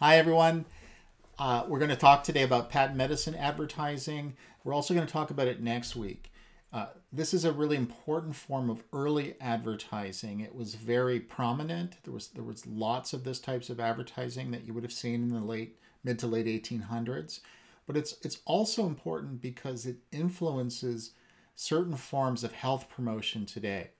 Hi, everyone. Uh, we're going to talk today about patent medicine advertising. We're also going to talk about it next week. Uh, this is a really important form of early advertising. It was very prominent. There was there was lots of this types of advertising that you would have seen in the late mid to late 1800s. But it's it's also important because it influences certain forms of health promotion today.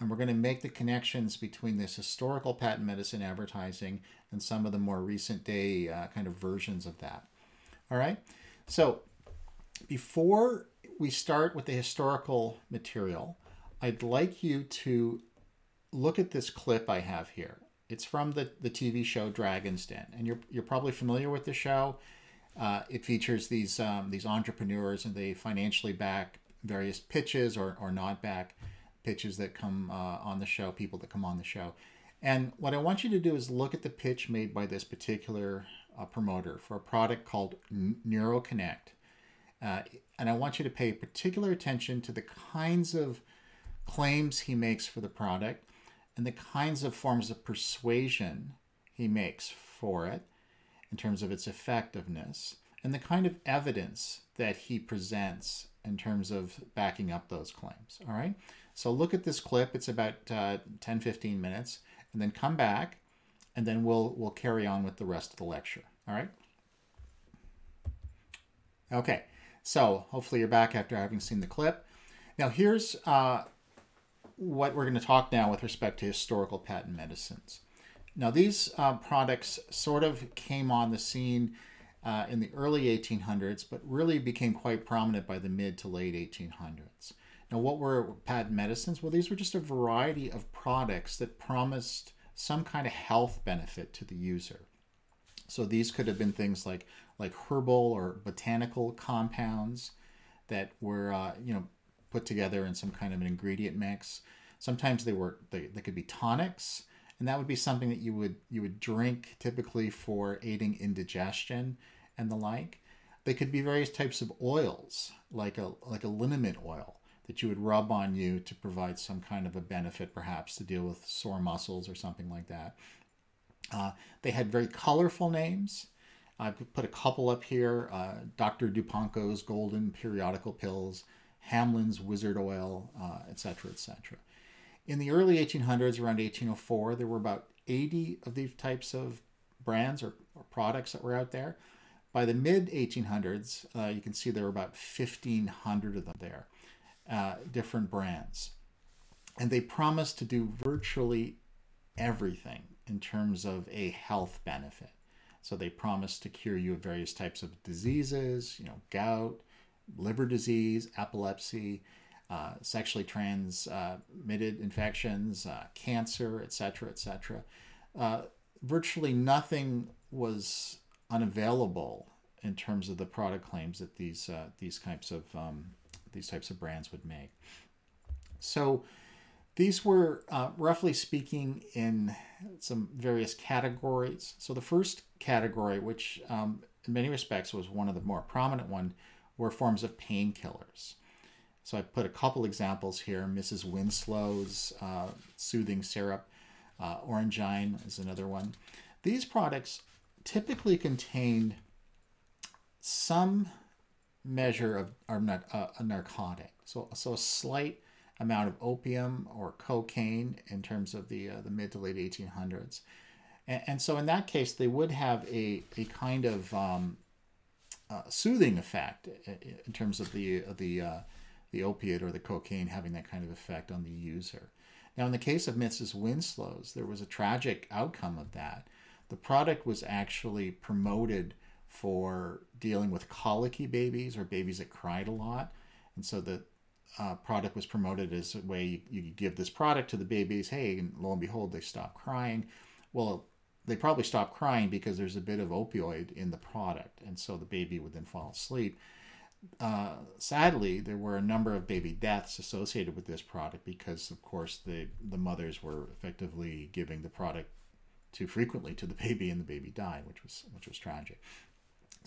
And we're going to make the connections between this historical patent medicine advertising and some of the more recent day uh, kind of versions of that. All right. So before we start with the historical material, I'd like you to look at this clip I have here. It's from the, the TV show Dragon's Den, and you're, you're probably familiar with the show. Uh, it features these um, these entrepreneurs, and they financially back various pitches or, or not back pitches that come uh, on the show, people that come on the show. And what I want you to do is look at the pitch made by this particular uh, promoter for a product called NeuroConnect. Uh, and I want you to pay particular attention to the kinds of claims he makes for the product and the kinds of forms of persuasion he makes for it in terms of its effectiveness and the kind of evidence that he presents in terms of backing up those claims. All right. So look at this clip. It's about uh, 10, 15 minutes and then come back and then we'll, we'll carry on with the rest of the lecture. All right. Okay. So hopefully you're back after having seen the clip. Now here's uh, what we're going to talk now with respect to historical patent medicines. Now these uh, products sort of came on the scene uh, in the early 1800s, but really became quite prominent by the mid to late 1800s. Now, what were patent medicines? Well, these were just a variety of products that promised some kind of health benefit to the user. So these could have been things like like herbal or botanical compounds that were uh, you know put together in some kind of an ingredient mix. Sometimes they were they, they could be tonics, and that would be something that you would you would drink typically for aiding indigestion and the like. They could be various types of oils, like a like a liniment oil that you would rub on you to provide some kind of a benefit, perhaps to deal with sore muscles or something like that. Uh, they had very colorful names. I've put a couple up here uh, Dr. Duponco's Golden Periodical Pills, Hamlin's Wizard Oil, etc., uh, etc. Et In the early 1800s, around 1804, there were about 80 of these types of brands or, or products that were out there. By the mid 1800s, uh, you can see there were about 1,500 of them there uh, different brands. And they promise to do virtually everything in terms of a health benefit. So they promise to cure you of various types of diseases, you know, gout, liver disease, epilepsy, uh, sexually transmitted infections, uh, cancer, etc., etc. Uh, virtually nothing was unavailable in terms of the product claims that these uh, these types of um, these types of brands would make. So these were, uh, roughly speaking, in some various categories. So the first category, which um, in many respects was one of the more prominent one, were forms of painkillers. So I put a couple examples here. Mrs. Winslow's uh, soothing syrup, uh, Orangeine is another one. These products typically contained some measure of or not, uh, a narcotic. So, so a slight amount of opium or cocaine in terms of the uh, the mid to late 1800s. And, and, so in that case, they would have a, a kind of um, uh, soothing effect in terms of the the uh, the opiate or the cocaine having that kind of effect on the user. Now, in the case of Mrs. Winslow's, there was a tragic outcome of that. The product was actually promoted for dealing with colicky babies or babies that cried a lot. And so the uh, product was promoted as a way you, you give this product to the babies. Hey, and lo and behold, they stop crying. Well, they probably stop crying because there's a bit of opioid in the product. And so the baby would then fall asleep. Uh, sadly, there were a number of baby deaths associated with this product because, of course, the, the mothers were effectively giving the product too frequently to the baby and the baby died, which was, which was tragic.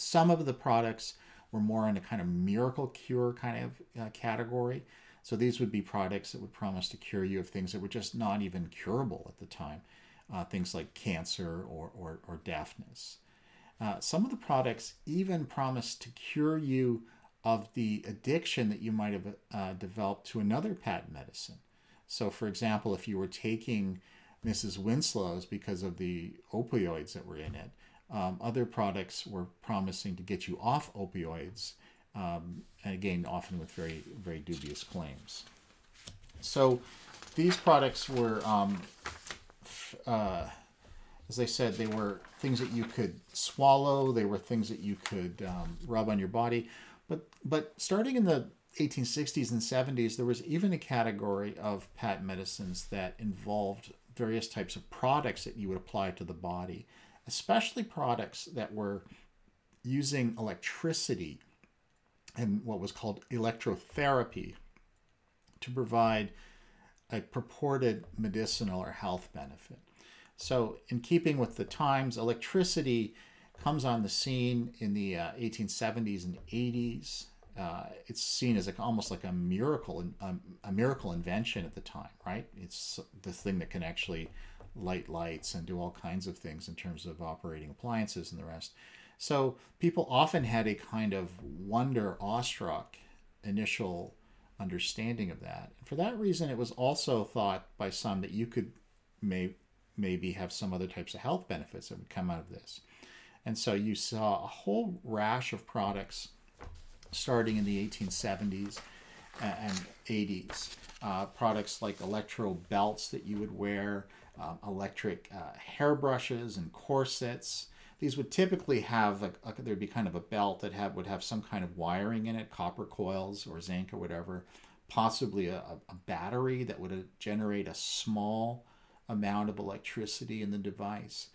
Some of the products were more in a kind of miracle cure kind of uh, category. So these would be products that would promise to cure you of things that were just not even curable at the time. uh, things like cancer or, or, or deafness. Uh, some of the products even promised to cure you of the addiction that you might have uh, developed to another patent medicine. So, for example, if you were taking Mrs. Winslow's because of the opioids that were in it, um, other products were promising to get you off opioids, um, and again, often with very, very dubious claims. So, these products were, um, uh, as I said, they were things that you could swallow. They were things that you could um, rub on your body. But but starting in the 1860s and 70s, there was even a category of patent medicines that involved various types of products that you would apply to the body, especially products that were using electricity and what was called electrotherapy to provide a purported medicinal or health benefit. So, in keeping with the times, electricity comes on the scene in the uh, 1870s and 80s. Uh, it's seen as like almost like a miracle, um, a miracle invention at the time, right? It's the thing that can actually light lights and do all kinds of things in terms of operating appliances and the rest. So people often had a kind of wonder, awestruck initial understanding of that. And for that reason, it was also thought by some that you could may, maybe have some other types of health benefits that would come out of this. And so you saw a whole rash of products starting in the 1870s and 80s. Uh, products like electro belts that you would wear, um, electric uh, hairbrushes and corsets. These would typically have a, there'd be kind of a belt that have would have some kind of wiring in it, copper coils or zinc or whatever, possibly a, a battery that would uh, generate a small amount of electricity in the device.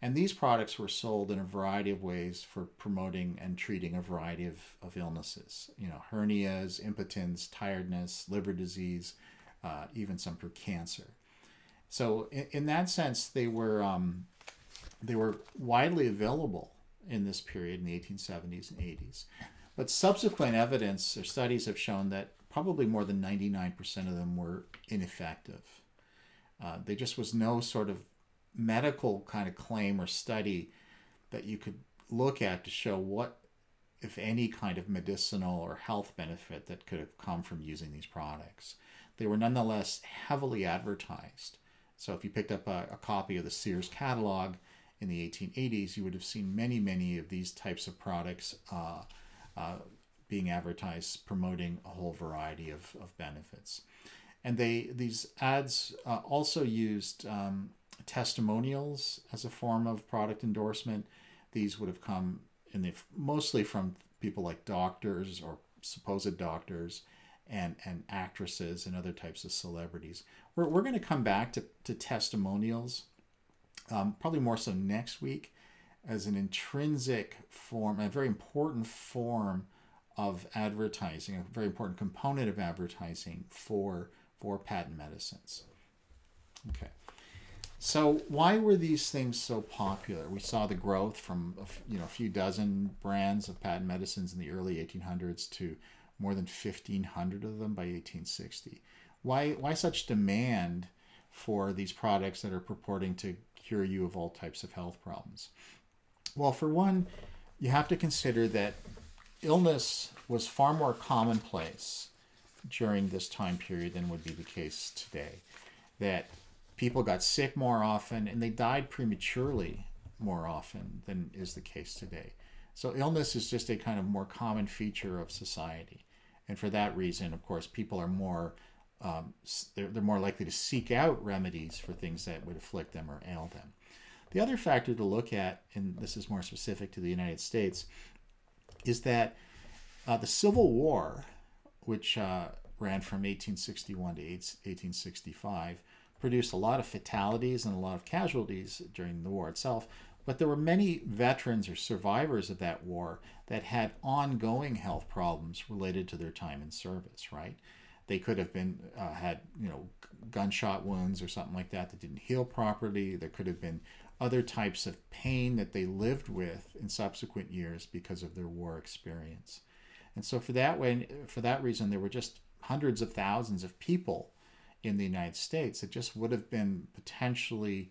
And these products were sold in a variety of ways for promoting and treating a variety of, of illnesses. You know, hernias, impotence, tiredness, liver disease, uh, even some for cancer. So in, in that sense, they were um, they were widely available in this period in the 1870s and 80s. But subsequent evidence or studies have shown that probably more than 99% of them were ineffective. Uh, there just was no sort of medical kind of claim or study that you could look at to show what, if any, kind of medicinal or health benefit that could have come from using these products. They were nonetheless heavily advertised. So if you picked up a, a copy of the Sears catalog in the 1880s, you would have seen many, many of these types of products uh, uh, being advertised, promoting a whole variety of, of benefits. And they these ads uh, also used um, testimonials as a form of product endorsement. These would have come in the mostly from people like doctors or supposed doctors and and actresses and other types of celebrities. We're, we're going to come back to, to testimonials um, probably more so next week as an intrinsic form, a very important form of advertising, a very important component of advertising for for patent medicines. Okay. So why were these things so popular? We saw the growth from you know a few dozen brands of patent medicines in the early 1800s to more than 1500 of them by 1860. Why why such demand for these products that are purporting to cure you of all types of health problems? Well, for one, you have to consider that illness was far more commonplace during this time period than would be the case today. That people got sick more often and they died prematurely more often than is the case today. So illness is just a kind of more common feature of society. And for that reason, of course, people are more um, they're, they're more likely to seek out remedies for things that would afflict them or ail them. The other factor to look at, and this is more specific to the United States, is that uh, the Civil War, which uh, ran from 1861 to 1865, produced a lot of fatalities and a lot of casualties during the war itself. But there were many veterans or survivors of that war that had ongoing health problems related to their time in service, right? They could have been uh, had you know gunshot wounds or something like that that didn't heal properly. There could have been other types of pain that they lived with in subsequent years because of their war experience. And so for that way, for that reason, there were just hundreds of thousands of people in the United States, it just would have been potentially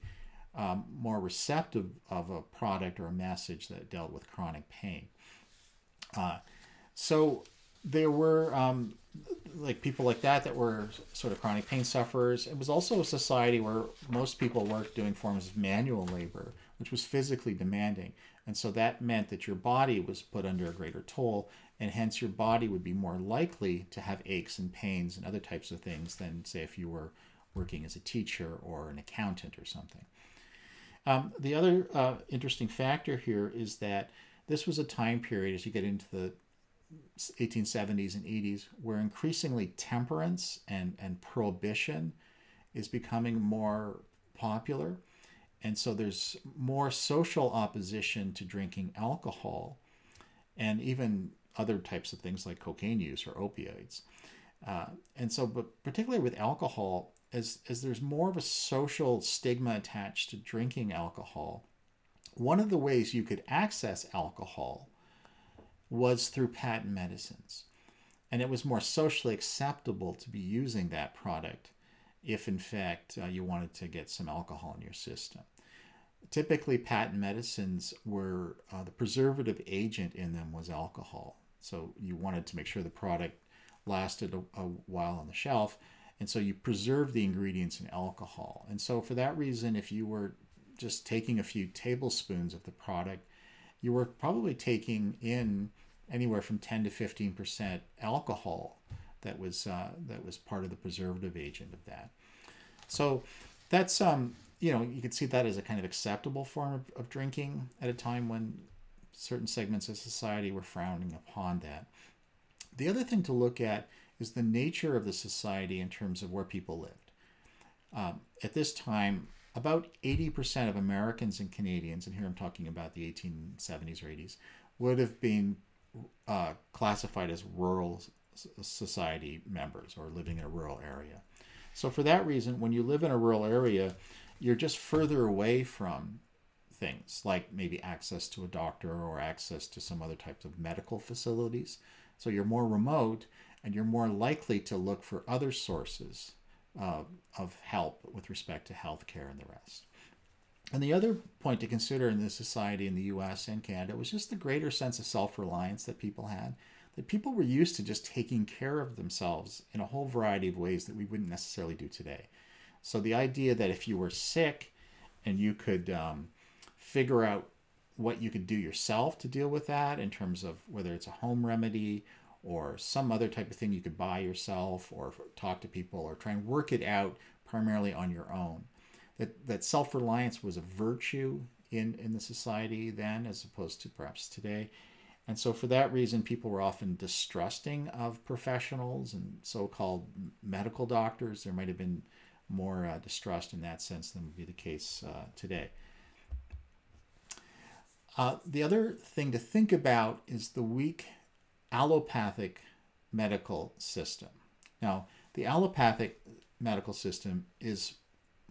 um, more receptive of a product or a message that dealt with chronic pain. Uh, so there were um, like people like that that were sort of chronic pain sufferers. It was also a society where most people worked doing forms of manual labor, which was physically demanding. And so that meant that your body was put under a greater toll, and hence your body would be more likely to have aches and pains and other types of things than, say, if you were working as a teacher or an accountant or something. Um, the other uh, interesting factor here is that this was a time period as you get into the 1870s and 80s where increasingly temperance and, and prohibition is becoming more popular. And so there's more social opposition to drinking alcohol and even other types of things like cocaine use or opioids. Uh, and so, but particularly with alcohol, as, as there's more of a social stigma attached to drinking alcohol, one of the ways you could access alcohol was through patent medicines. And it was more socially acceptable to be using that product if, in fact, uh, you wanted to get some alcohol in your system. Typically, patent medicines were uh, the preservative agent in them was alcohol. So you wanted to make sure the product lasted a, a while on the shelf. And so you preserve the ingredients in alcohol. And so, for that reason, if you were just taking a few tablespoons of the product, you were probably taking in anywhere from 10 to 15 percent alcohol that was uh, that was part of the preservative agent of that. So that's um you know you could see that as a kind of acceptable form of, of drinking at a time when certain segments of society were frowning upon that. The other thing to look at is the nature of the society in terms of where people lived. Um, at this time, about 80% of Americans and Canadians, and here I'm talking about the 1870s or 80s, would have been uh, classified as rural society members or living in a rural area. So, for that reason, when you live in a rural area, you're just further away from things like maybe access to a doctor or access to some other types of medical facilities. So, you're more remote and you're more likely to look for other sources uh, of help with respect to healthcare and the rest. And the other point to consider in this society in the US and Canada was just the greater sense of self reliance that people had. That people were used to just taking care of themselves in a whole variety of ways that we wouldn't necessarily do today. So the idea that if you were sick and you could um, figure out what you could do yourself to deal with that in terms of whether it's a home remedy or some other type of thing you could buy yourself or talk to people or try and work it out primarily on your own. That, that self reliance was a virtue in, in the society then as opposed to perhaps today. And so, for that reason, people were often distrusting of professionals and so called medical doctors. There might have been more uh, distrust in that sense than would be the case uh, today. Uh, the other thing to think about is the weak allopathic medical system. Now, the allopathic medical system is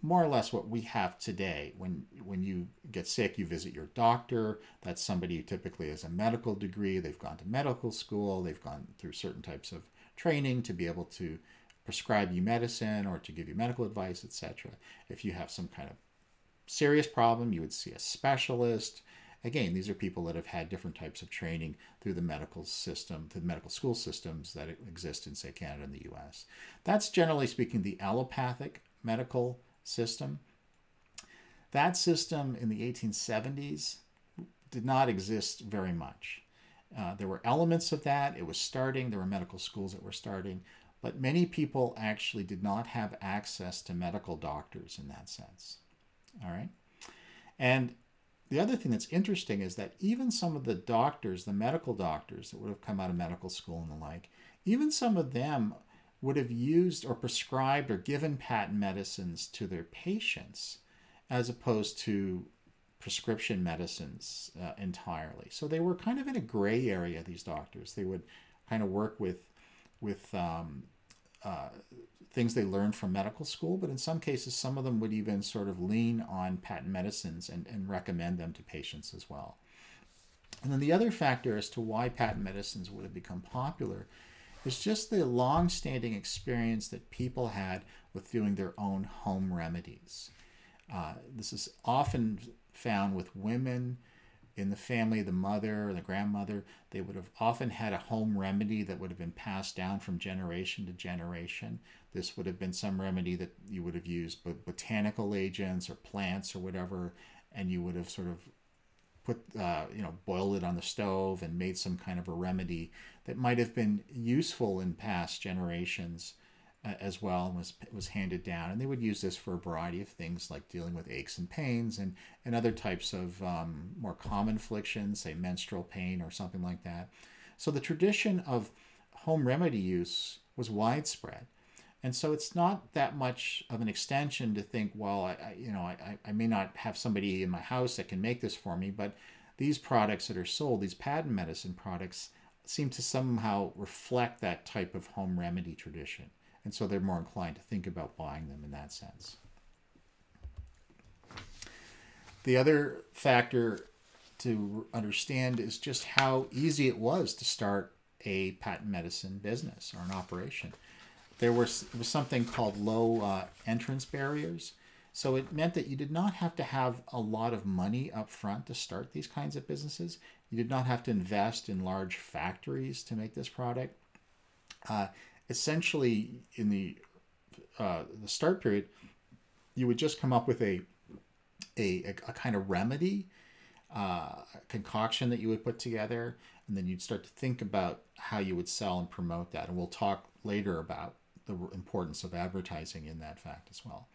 more or less what we have today. When when you get sick, you visit your doctor. That's somebody who typically has a medical degree. They've gone to medical school. They've gone through certain types of training to be able to prescribe you medicine or to give you medical advice, etc. If you have some kind of serious problem, you would see a specialist. Again, these are people that have had different types of training through the medical system, through the medical school systems that exist in, say, Canada and the US. That's generally speaking the allopathic medical system. That system in the 1870s did not exist very much. Uh, there were elements of that. It was starting. There were medical schools that were starting. But many people actually did not have access to medical doctors in that sense. All right. And the other thing that's interesting is that even some of the doctors, the medical doctors that would have come out of medical school and the like, even some of them would have used or prescribed or given patent medicines to their patients as opposed to prescription medicines uh, entirely. So they were kind of in a gray area, these doctors. They would kind of work with, with um, uh, things they learned from medical school, but in some cases, some of them would even sort of lean on patent medicines and, and recommend them to patients as well. And then the other factor as to why patent medicines would have become popular is just the long standing experience that people had with doing their own home remedies. Uh, this is often found with women in the family, the mother or the grandmother. They would have often had a home remedy that would have been passed down from generation to generation. This would have been some remedy that you would have used but botanical agents or plants or whatever, and you would have sort of put uh, you know boiled it on the stove and made some kind of a remedy that might have been useful in past generations as well and was was handed down. And they would use this for a variety of things like dealing with aches and pains and and other types of um, more common afflictions say menstrual pain or something like that. So the tradition of home remedy use was widespread. And so it's not that much of an extension to think, well, I, I you know, I, I may not have somebody in my house that can make this for me, but these products that are sold, these patent medicine products, seem to somehow reflect that type of home remedy tradition. And so they're more inclined to think about buying them in that sense. The other factor to understand is just how easy it was to start a patent medicine business or an operation there was, was something called low uh, entrance barriers. So it meant that you did not have to have a lot of money up front to start these kinds of businesses. You did not have to invest in large factories to make this product. Uh, essentially, in the uh, the start period, you would just come up with a a, a kind of remedy, uh, concoction that you would put together, and then you'd start to think about how you would sell and promote that. And we'll talk later about the importance of advertising in that fact as well.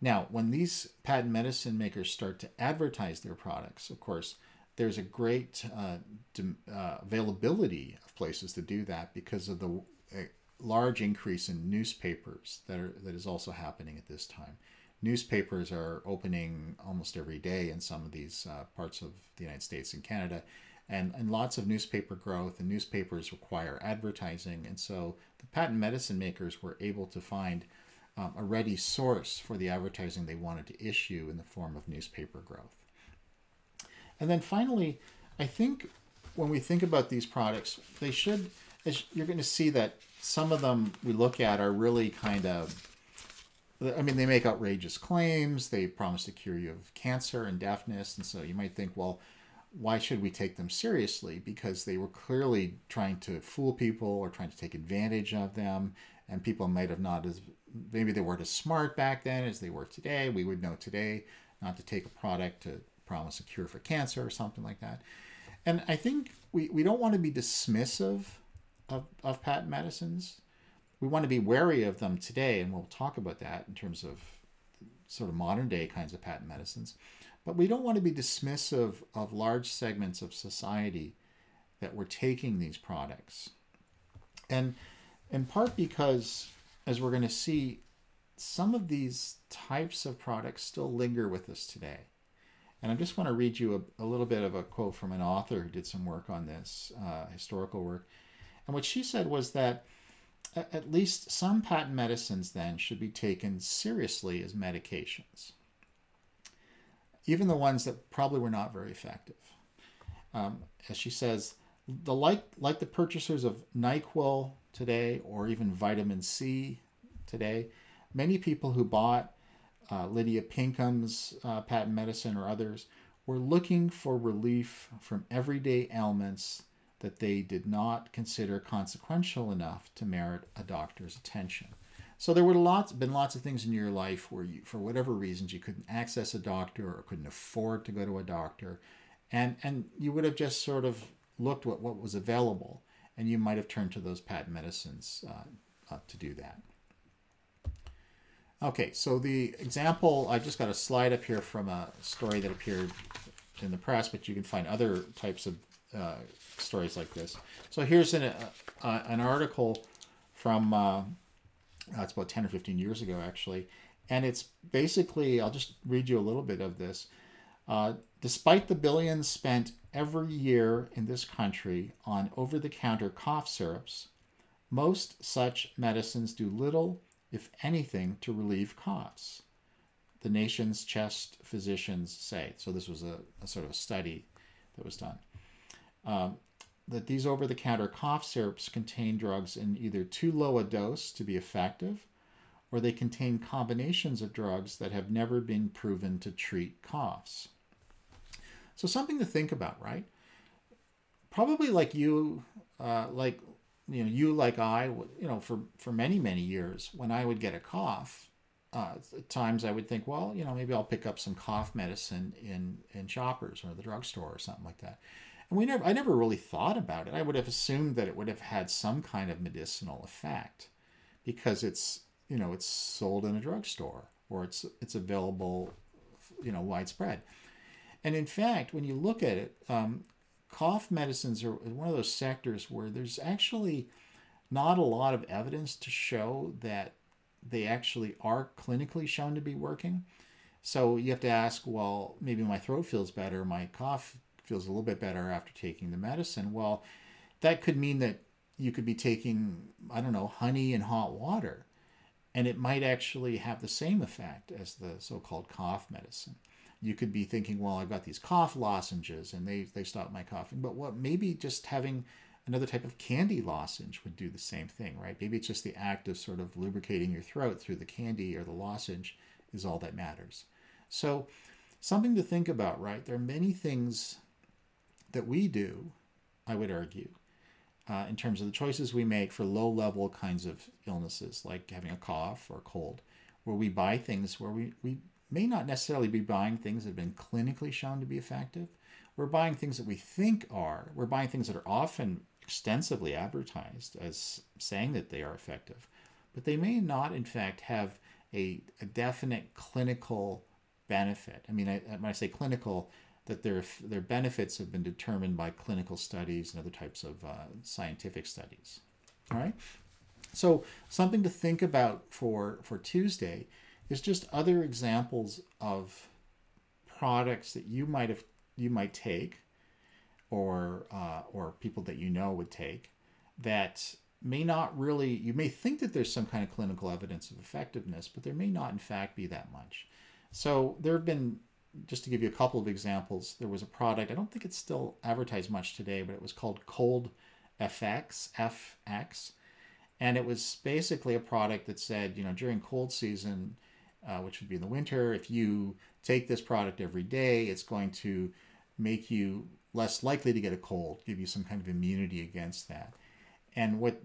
Now, when these patent medicine makers start to advertise their products, of course, there's a great uh, uh, availability of places to do that because of the uh, large increase in newspapers that are that is also happening at this time. Newspapers are opening almost every day in some of these uh, parts of the United States and Canada, and, and lots of newspaper growth and newspapers require advertising and so the patent medicine makers were able to find um, a ready source for the advertising they wanted to issue in the form of newspaper growth and then finally i think when we think about these products they should as you're going to see that some of them we look at are really kind of I mean, they make outrageous claims. They promise to cure you of cancer and deafness. And so you might think, well, why should we take them seriously? Because they were clearly trying to fool people or trying to take advantage of them, and people might have not as maybe they weren't as smart back then as they were today. We would know today not to take a product to promise a cure for cancer or something like that. And I think we, we don't want to be dismissive of, of patent medicines. We want to be wary of them today, and we'll talk about that in terms of sort of modern day kinds of patent medicines. But we don't want to be dismissive of large segments of society that were taking these products. And in part because, as we're going to see, some of these types of products still linger with us today. And I just want to read you a, a little bit of a quote from an author who did some work on this, uh, historical work. And what she said was that at least some patent medicines then should be taken seriously as medications even the ones that probably were not very effective. Um, as she says, the like like the purchasers of NyQuil today, or even vitamin C today, many people who bought uh, Lydia Pinkham's uh, patent medicine or others were looking for relief from everyday ailments that they did not consider consequential enough to merit a doctor's attention. So there were lots, been lots of things in your life where you, for whatever reasons, you couldn't access a doctor or couldn't afford to go to a doctor, and and you would have just sort of looked at what was available, and you might have turned to those patent medicines uh, uh, to do that. Okay, so the example, I just got a slide up here from a story that appeared in the press, but you can find other types of uh, stories like this. So here's an, uh, an article from uh, uh, it's about 10 or 15 years ago, actually. And it's basically, I'll just read you a little bit of this. Uh, despite the billions spent every year in this country on over the counter cough syrups, most such medicines do little, if anything, to relieve coughs. The nation's chest physicians say. So, this was a, a sort of study that was done. Um, that these over the counter cough syrups contain drugs in either too low a dose to be effective or they contain combinations of drugs that have never been proven to treat coughs. So something to think about, right? Probably like you, uh, like you know, you like I, you know, for for many many years, when I would get a cough, uh, at times I would think, well, you know, maybe I'll pick up some cough medicine in in Shoppers or the drugstore or something like that. And we never, I never really thought about it. I would have assumed that it would have had some kind of medicinal effect, because it's you know it's sold in a drugstore or it's it's available, you know, widespread. And in fact, when you look at it, um, cough medicines are one of those sectors where there's actually not a lot of evidence to show that they actually are clinically shown to be working. So you have to ask, well, maybe my throat feels better, my cough feels a little bit better after taking the medicine. Well, that could mean that you could be taking, I don't know, honey and hot water, and it might actually have the same effect as the so called cough medicine you could be thinking, well, I've got these cough lozenges and they, they stop my coughing. But what maybe just having another type of candy lozenge would do the same thing, right? Maybe it's just the act of sort of lubricating your throat through the candy or the lozenge is all that matters. So, something to think about, right? There are many things that we do, I would argue, uh, in terms of the choices we make for low level kinds of illnesses, like having a cough or cold, where we buy things where we, we may not necessarily be buying things that have been clinically shown to be effective. We're buying things that we think are. We're buying things that are often extensively advertised as saying that they are effective, but they may not, in fact, have a, a definite clinical benefit. I mean, I, when I say clinical, that their their benefits have been determined by clinical studies and other types of uh, scientific studies. All right. So something to think about for for Tuesday is just other examples of products that you might have you might take or uh, or people that you know would take that may not really you may think that there's some kind of clinical evidence of effectiveness but there may not in fact be that much so there have been just to give you a couple of examples there was a product i don't think it's still advertised much today but it was called cold fx fx and it was basically a product that said you know during cold season uh, which would be in the winter. If you take this product every day, it's going to make you less likely to get a cold, give you some kind of immunity against that. And what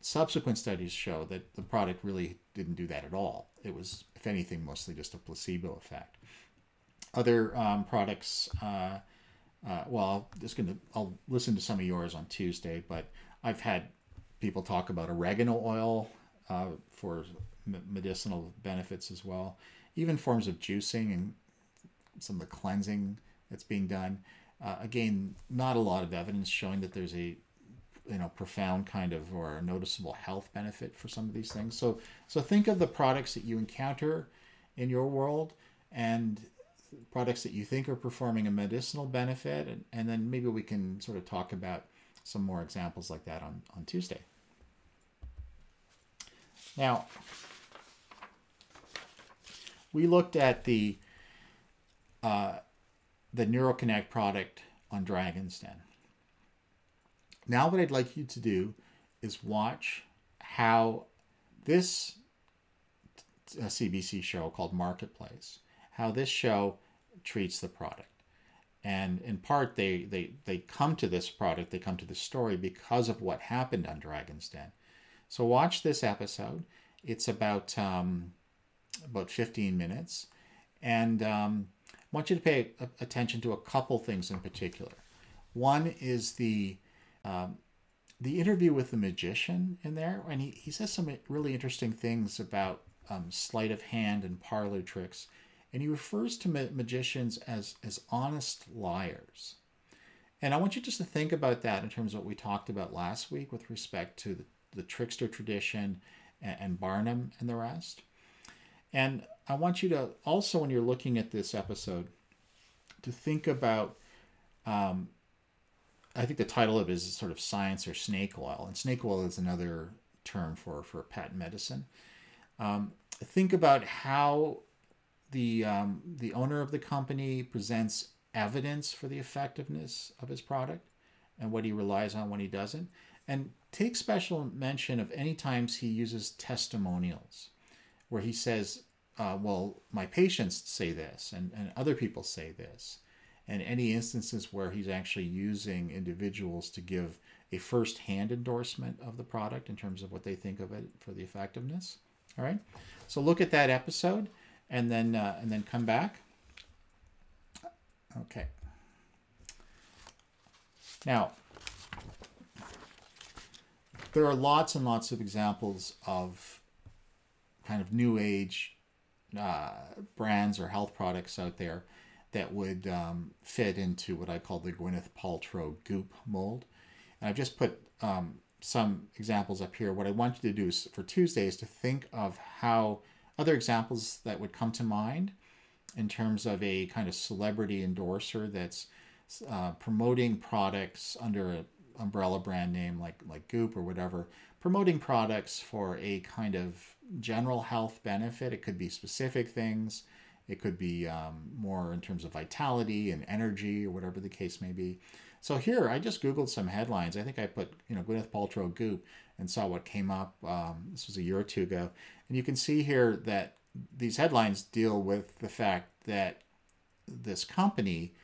subsequent studies show that the product really didn't do that at all. It was, if anything, mostly just a placebo effect. Other um, products, uh, uh, well, just gonna I'll listen to some of yours on Tuesday, but I've had people talk about oregano oil uh, for medicinal benefits as well. Even forms of juicing and some of the cleansing that's being done. Uh, again, not a lot of evidence showing that there's a you know profound kind of or noticeable health benefit for some of these things. So so think of the products that you encounter in your world and products that you think are performing a medicinal benefit and, and then maybe we can sort of talk about some more examples like that on, on Tuesday. Now, we looked at the uh, the NeuroConnect product on Dragon's Den. Now, what I'd like you to do is watch how this CBC show called Marketplace, how this show treats the product. And in part, they, they, they come to this product, they come to this story because of what happened on Dragon's Den. So watch this episode. It's about um, about 15 minutes. And um, I want you to pay attention to a couple things in particular. One is the um, the interview with the magician in there, and he, he says some really interesting things about um, sleight of hand and parlor tricks, and he refers to ma- magicians as as honest liars. And I want you just to think about that in terms of what we talked about last week with respect to the, the trickster tradition and, and Barnum and the rest. And I want you to also, when you're looking at this episode, to think about. Um, I think the title of it is sort of science or snake oil, and snake oil is another term for for patent medicine. Um, think about how the um, the owner of the company presents evidence for the effectiveness of his product and what he relies on when he doesn't, and take special mention of any times he uses testimonials. where he says, uh, well, my patients say this, and, and other people say this. And any instances where he's actually using individuals to give a first hand endorsement of the product in terms of what they think of it for the effectiveness. All right. So look at that episode and then uh, and then come back. Okay. Now, there are lots and lots of examples of kind of new age uh, brands or health products out there that would um, fit into what I call the Gwyneth Paltrow goop mold. And I've just put um, some examples up here. What I want you to do is for Tuesday is to think of how other examples that would come to mind in terms of a kind of celebrity endorser that's uh, promoting products under an umbrella brand name like like Goop or whatever, promoting products for a kind of general health benefit. It could be specific things. It could be um, more in terms of vitality and energy or whatever the case may be. So here, I just Googled some headlines. I think I put, you know, Gwyneth Paltrow Goop and saw what came up. Um, this was a year or two ago. And you can see here that these headlines deal with the fact that this company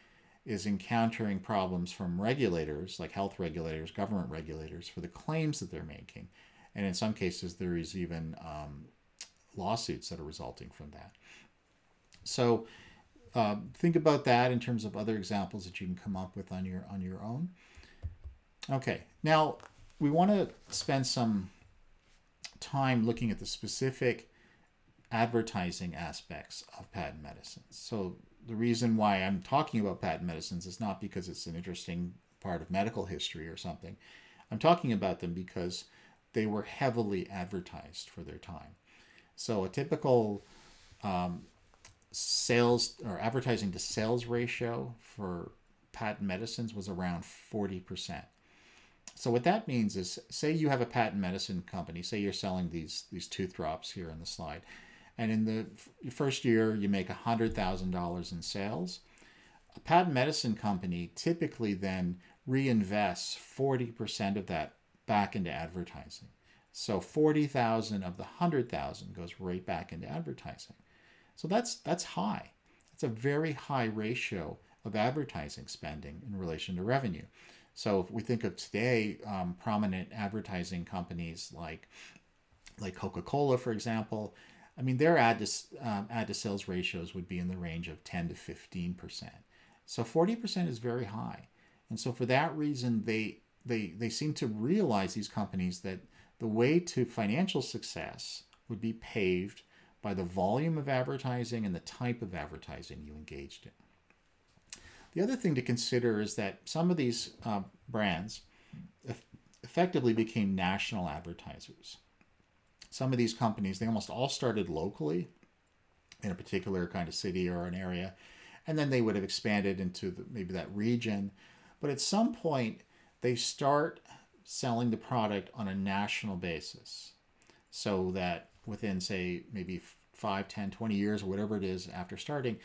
is encountering problems from regulators, like health regulators, government regulators, for the claims that they're making. And in some cases, there is even um, lawsuits that are resulting from that. So uh, think about that in terms of other examples that you can come up with on your on your own. Okay, now we want to spend some time looking at the specific advertising aspects of patent medicines. So the reason why I'm talking about patent medicines is not because it's an interesting part of medical history or something. I'm talking about them because they were heavily advertised for their time. So a typical um, sales or advertising to sales ratio for patent medicines was around 40%. So what that means is say you have a patent medicine company, say you're selling these these tooth drops here in the slide, and in the f- first year you make $100,000 in sales. A patent medicine company typically then reinvests 40% of that back into advertising. So 40,000 of the 100,000 goes right back into advertising. So that's that's high. That's a very high ratio of advertising spending in relation to revenue. So if we think of today, um, prominent advertising companies like like Coca-Cola, for example, I mean their ad to um, ad to sales ratios would be in the range of 10 to 15 percent. So 40 percent is very high, and so for that reason, they they they seem to realize these companies that the way to financial success would be paved by the volume of advertising and the type of advertising you engaged in. The other thing to consider is that some of these uh, brands effectively became national advertisers. Some of these companies, they almost all started locally in a particular kind of city or an area, and then they would have expanded into the, maybe that region. But at some point, they start selling the product on a national basis so that within, say, maybe 5, 10, 20 years or whatever it is after starting,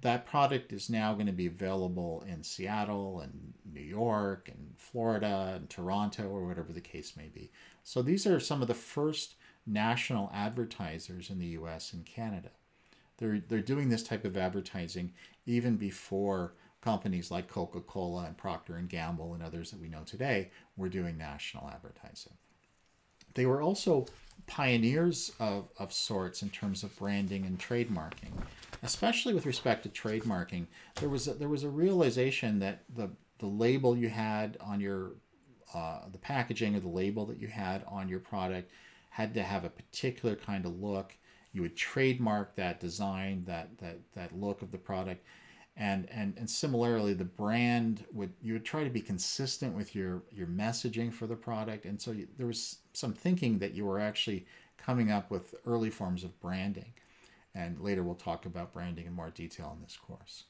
that product is now going to be available in Seattle and New York and Florida and Toronto or whatever the case may be. So these are some of the first national advertisers in the US and Canada. They're, they're doing this type of advertising even before companies like Coca-Cola and Procter and Gamble and others that we know today were doing national advertising. They were also pioneers of, of sorts in terms of branding and trademarking, especially with respect to trademarking. There was a, there was a realization that the the label you had on your uh, the packaging or the label that you had on your product had to have a particular kind of look. You would trademark that design, that that that look of the product, and and and similarly, the brand would you would try to be consistent with your your messaging for the product, and so you, there was some thinking that you were actually coming up with early forms of branding. And later we'll talk about branding in more detail in this course.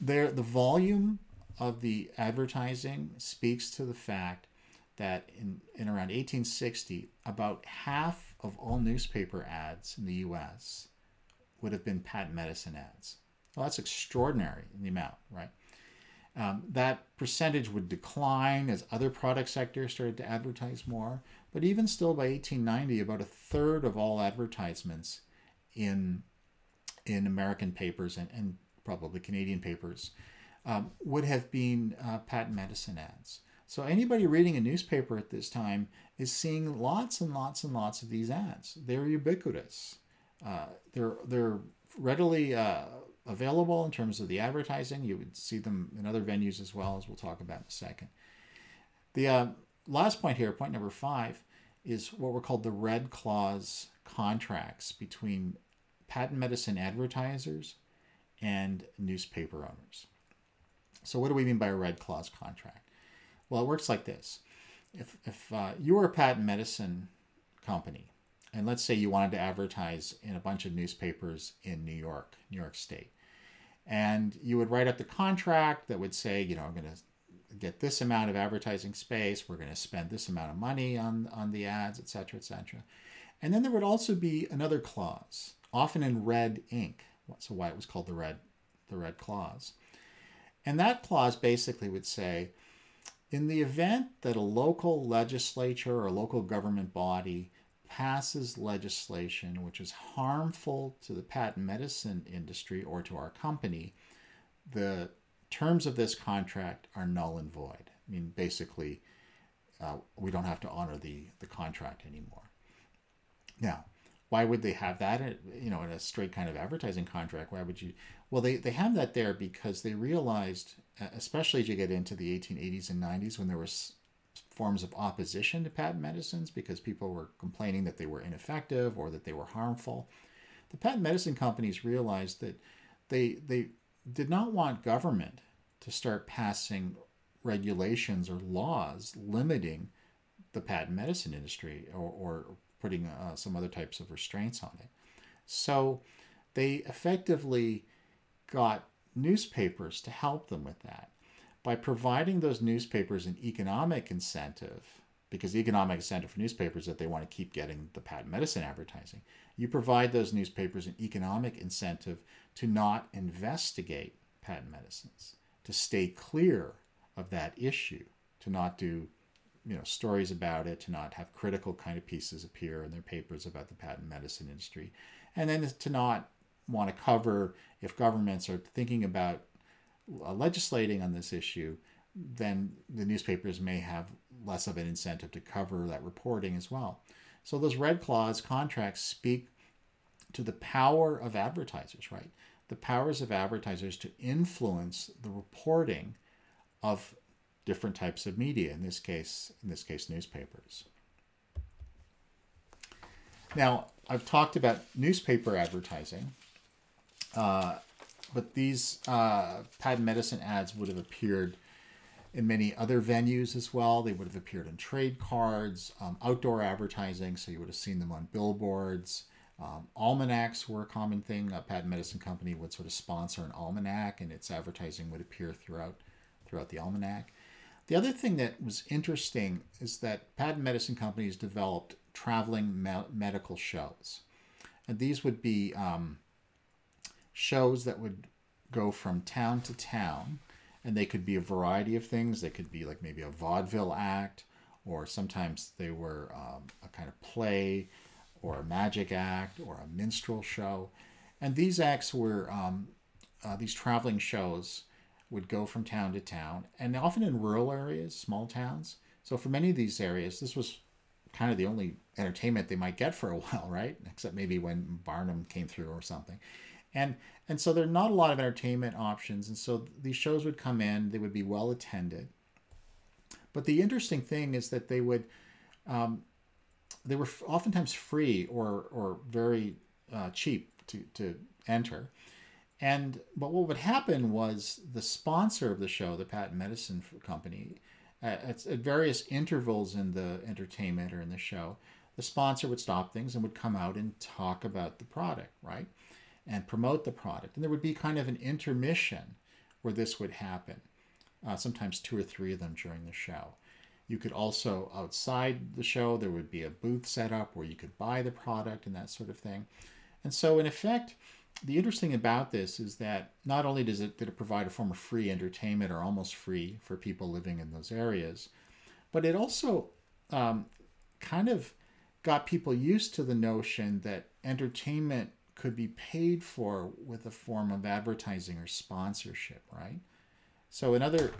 There, the volume of the advertising speaks to the fact that in, in around 1860, about half of all newspaper ads in the US would have been patent medicine ads. Well, that's extraordinary in the amount, right? Um, that percentage would decline as other product sectors started to advertise more. But even still, by 1890, about a third of all advertisements in in American papers and, and probably Canadian papers um, would have been uh, patent medicine ads. So anybody reading a newspaper at this time is seeing lots and lots and lots of these ads. They're ubiquitous. Uh, they're they're readily uh, available in terms of the advertising. You would see them in other venues as well, as we'll talk about in a second. The uh, last point here, point number five, is what were called the red clause contracts between patent medicine advertisers and newspaper owners. So, what do we mean by a red clause contract? Well, it works like this: if if uh, you were a patent medicine company, and let's say you wanted to advertise in a bunch of newspapers in New York, New York State, and you would write up the contract that would say, you know, I'm going to get this amount of advertising space, we're going to spend this amount of money on on the ads, et cetera, et cetera. And then there would also be another clause, often in red ink. So why it was called the red the red clause. And that clause basically would say, in the event that a local legislature or a local government body passes legislation which is harmful to the patent medicine industry or to our company, the terms of this contract are null and void. I mean, basically, uh, we don't have to honor the, the contract anymore. Now, why would they have that you know in a straight kind of advertising contract why would you well they, they have that there because they realized especially as you get into the 1880s and 90s when there was forms of opposition to patent medicines because people were complaining that they were ineffective or that they were harmful. The patent medicine companies realized that they they did not want government to start passing regulations or laws limiting the patent medicine industry or, or putting uh, some other types of restraints on it. So they effectively got newspapers to help them with that by providing those newspapers an economic incentive, because the economic incentive for newspapers that they want to keep getting the patent medicine advertising, you provide those newspapers an economic incentive to not investigate patent medicines, to stay clear of that issue, to not do you know stories about it, to not have critical kind of pieces appear in their papers about the patent medicine industry, and then to not want to cover if governments are thinking about legislating on this issue, then the newspapers may have less of an incentive to cover that reporting as well. So those red clause contracts speak to the power of advertisers, right? The powers of advertisers to influence the reporting of different types of media, in this case, in this case, newspapers. Now, I've talked about newspaper advertising. Uh, but these uh, patent medicine ads would have appeared in many other venues as well. They would have appeared in trade cards, um, outdoor advertising, so you would have seen them on billboards. Um, almanacs were a common thing. A patent medicine company would sort of sponsor an almanac, and its advertising would appear throughout throughout the almanac. The other thing that was interesting is that patent medicine companies developed traveling me- medical shows, and these would be um, shows that would go from town to town and they could be a variety of things. They could be like maybe a vaudeville act or sometimes they were um, a kind of play or a magic act or a minstrel show. And these acts were um, uh, these traveling shows would go from town to town and often in rural areas small towns. So for many of these areas this was kind of the only entertainment they might get for a while right? Except maybe when barnum came through or something and and so there are not a lot of entertainment options. And so these shows would come in they would be well attended. But the interesting thing is that they would um, they were oftentimes free or or very uh, cheap to to enter. And but what would happen was the sponsor of the show the patent medicine company at, at various intervals in the entertainment or in the show the sponsor would stop things and would come out and talk about the product right and promote the product. And there would be kind of an intermission where this would happen, uh, sometimes two or three of them during the show. You could also, outside the show, there would be a booth set up where you could buy the product and that sort of thing. And so, in effect, the interesting about this is that not only does it, did it provide a form of free entertainment or almost free for people living in those areas, but it also um, kind of got people used to the notion that entertainment could be paid for with a form of advertising or sponsorship, right? So in other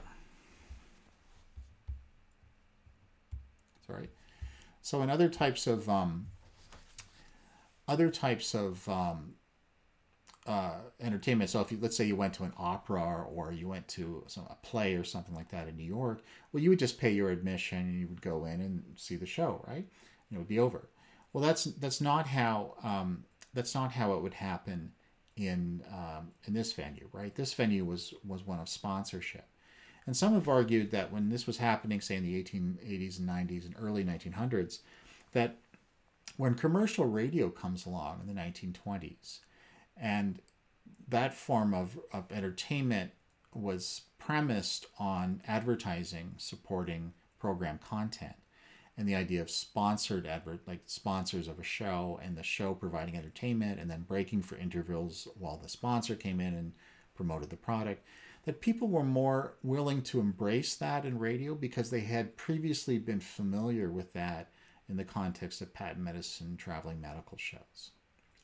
sorry. So in other types of um, other types of um, uh, entertainment. So if you let's say you went to an opera or, or you went to some, a play or something like that in New York, well, you would just pay your admission and you would go in and see the show, right? And it would be over. Well, that's that's not how um, that's not how it would happen in um, in this venue, right? This venue was was one of sponsorship, and some have argued that when this was happening, say in the 1880s and 90s and early 1900s, that when commercial radio comes along in the 1920s, and that form of, of entertainment was premised on advertising supporting program content and the idea of sponsored advert like sponsors of a show and the show providing entertainment and then breaking for intervals while the sponsor came in and promoted the product that people were more willing to embrace that in radio because they had previously been familiar with that in the context of patent medicine traveling medical shows.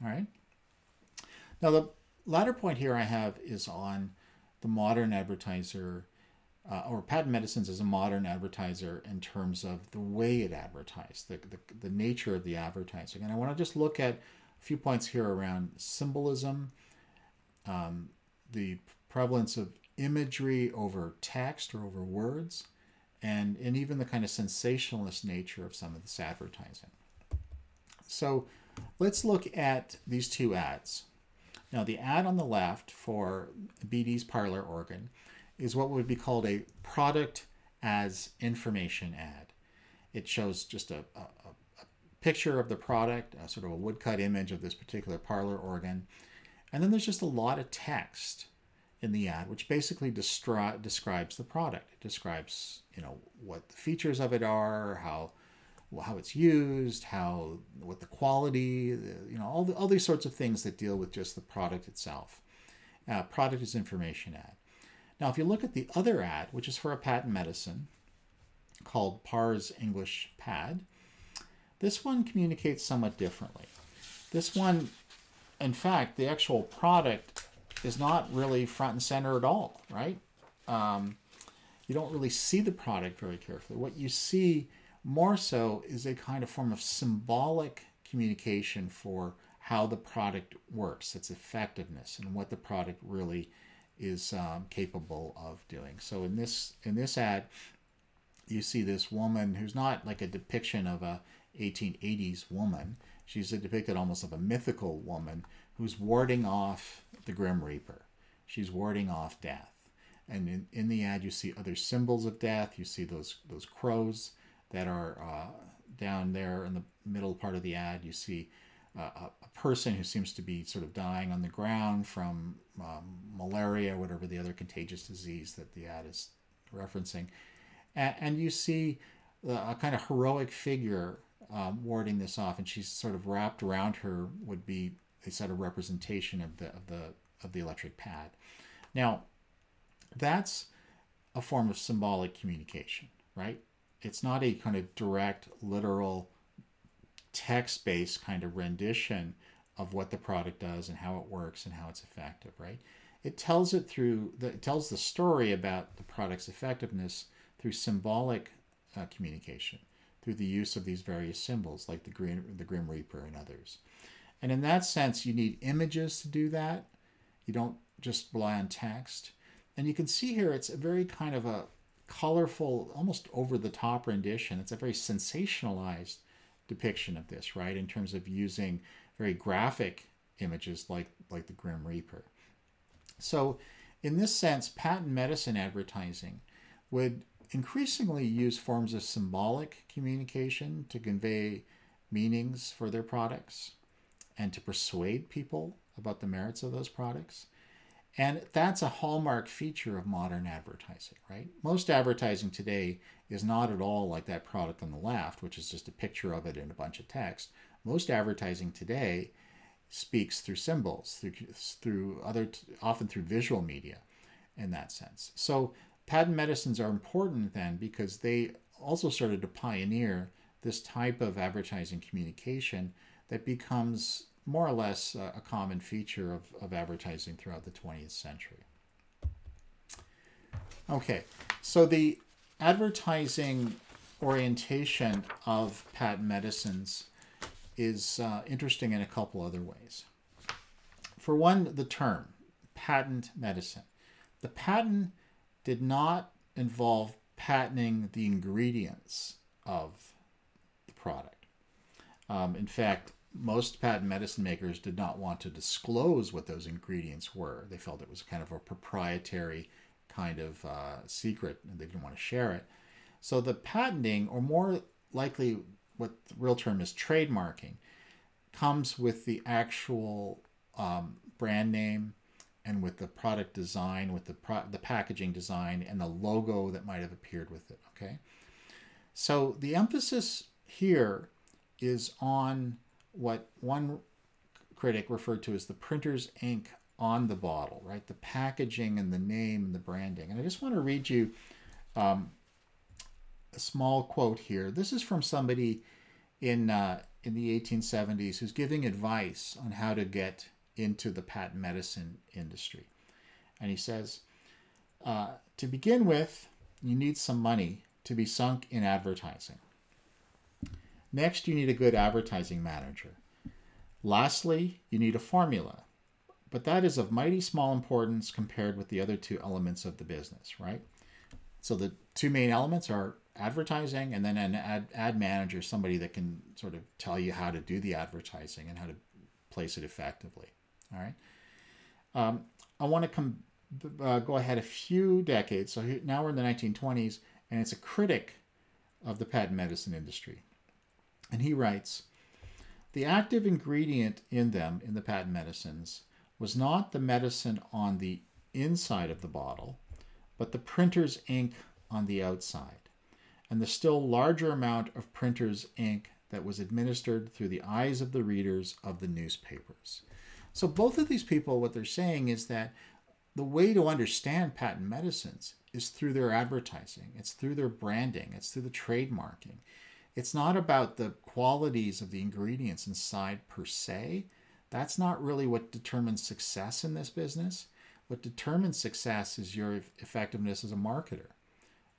All right? Now the latter point here i have is on the modern advertiser uh, or patent medicines as a modern advertiser in terms of the way it advertised, the, the, the nature of the advertising. And I want to just look at a few points here around symbolism, um, the prevalence of imagery over text or over words, and, and even the kind of sensationalist nature of some of this advertising. So let's look at these two ads. Now, the ad on the left for Beatty's parlor organ is what would be called a product as information ad. It shows just a, a, a picture of the product, a sort of a woodcut image of this particular parlor organ. And then there's just a lot of text in the ad, which basically destri- describes the product. It describes, you know, what the features of it are, how how it's used, how what the quality, you know, all the, all these sorts of things that deal with just the product itself. Uh, product is information ad. Now, if you look at the other ad, which is for a patent medicine called PARS English Pad, this one communicates somewhat differently. This one, in fact, the actual product is not really front and center at all, right? Um, you don't really see the product very carefully. What you see more so is a kind of form of symbolic communication for how the product works, its effectiveness, and what the product really is um, capable of doing. So in this in this ad, you see this woman who's not like a depiction of a 1880s woman. She's depicted almost of a mythical woman who's warding off the Grim Reaper. She's warding off death. And in, in the ad, you see other symbols of death. You see those those crows that are uh, down there in the middle part of the ad. You see a person who seems to be sort of dying on the ground from um, malaria, whatever the other contagious disease that the ad is referencing. And, and you see a kind of heroic figure um, warding this off, and she's sort of wrapped around her would be a sort of representation of the of the of the electric pad. Now, that's a form of symbolic communication, right? It's not a kind of direct, literal, text-based kind of rendition of what the product does and how it works and how it's effective, right? It tells it through the, it tells the story about the product's effectiveness through symbolic uh, communication, through the use of these various symbols like the Grim, the Grim Reaper and others. And in that sense, you need images to do that. You don't just rely on text. And you can see here it's a very kind of a colorful, almost over the top rendition. It's a very sensationalized depiction of this, right? In terms of using very graphic images like like the Grim Reaper. So, in this sense, patent medicine advertising would increasingly use forms of symbolic communication to convey meanings for their products and to persuade people about the merits of those products. And that's a hallmark feature of modern advertising, right? Most advertising today is not at all like that product on the left, which is just a picture of it in a bunch of text. Most advertising today speaks through symbols, through, through other, often through visual media in that sense. So patent medicines are important then because they also started to pioneer this type of advertising communication that becomes more or less a, a common feature of, of advertising throughout the 20th century. Okay, so the advertising orientation of patent medicines is uh, interesting in a couple other ways. For one, the term patent medicine. The patent did not involve patenting the ingredients of the product. Um, in fact, most patent medicine makers did not want to disclose what those ingredients were. They felt it was kind of a proprietary kind of uh, secret and they didn't want to share it. So the patenting, or more likely what the real term is trademarking, comes with the actual um, brand name and with the product design, with the pro- the packaging design and the logo that might have appeared with it. Okay, so the emphasis here is on what one critic referred to as the printer's ink on the bottle, right? The packaging and the name and the branding. And I just want to read you um, a small quote here. This is from somebody in uh, in the 1870s who's giving advice on how to get into the patent medicine industry. And he says, uh, to begin with, you need some money to be sunk in advertising. Next, you need a good advertising manager. Lastly, you need a formula. But that is of mighty small importance compared with the other two elements of the business, right? So the two main elements are advertising and then an ad, ad manager, somebody that can sort of tell you how to do the advertising and how to place it effectively. All right. Um, I want to come uh, go ahead a few decades. So now we're in the 1920s, and it's a critic of the patent medicine industry. And he writes The active ingredient in them, in the patent medicines, was not the medicine on the inside of the bottle, but the printer's ink on the outside and the still larger amount of printer's ink that was administered through the eyes of the readers of the newspapers. So, both of these people, what they're saying is that the way to understand patent medicines is through their advertising, it's through their branding, it's through the trademarking. It's not about the qualities of the ingredients inside per se. That's not really what determines success in this business. What determines success is your effectiveness as a marketer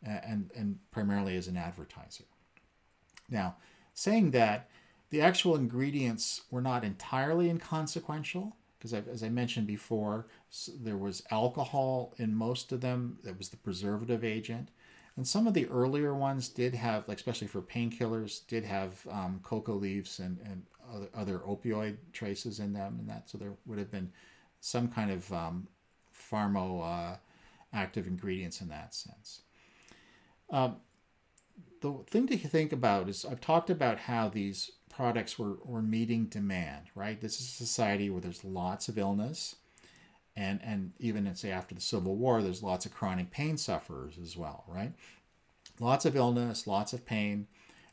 and, and primarily as an advertiser. Now, saying that, the actual ingredients were not entirely inconsequential because as I mentioned before, there was alcohol in most of them that was the preservative agent. And some of the earlier ones did have, like especially for painkillers, did have um, coca leaves and, and other, other opioid traces in them, and that so there would have been some kind of um, pharmo uh, active ingredients in that sense. Um, the thing to think about is I've talked about how these products were, were meeting demand, right? This is a society where there's lots of illness. And, and even say after the Civil War, there's lots of chronic pain sufferers as well, right? Lots of illness, lots of pain,